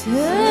So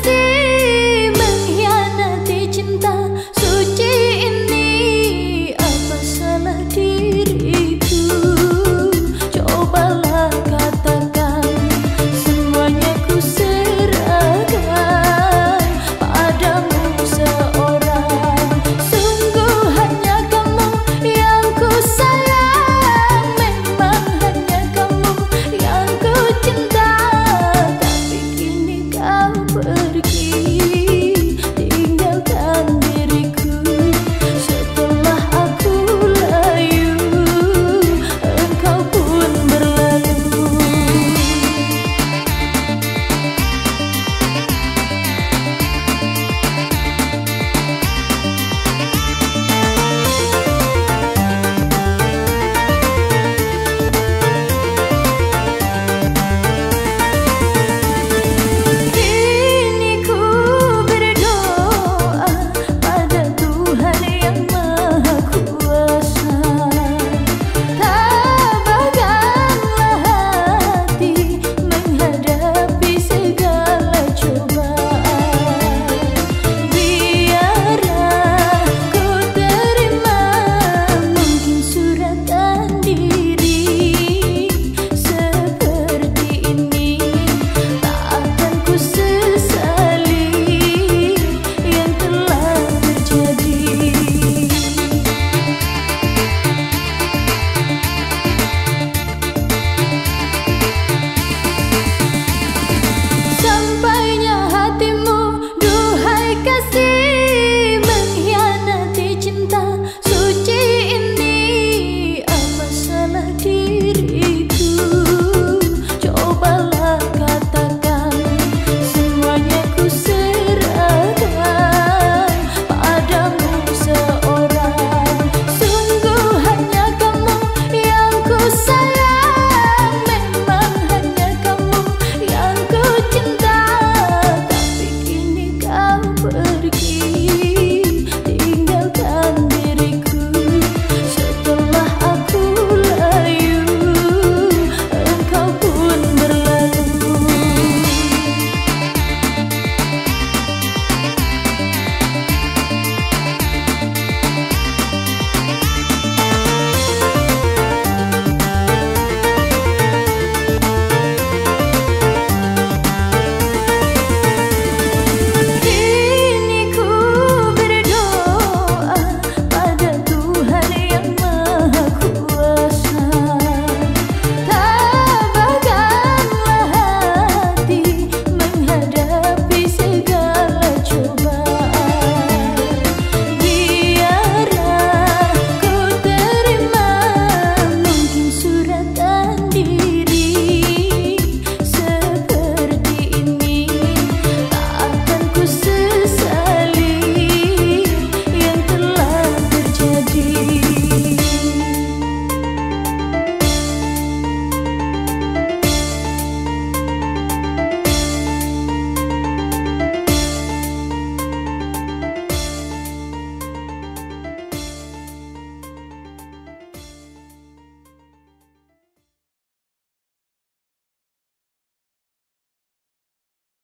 see.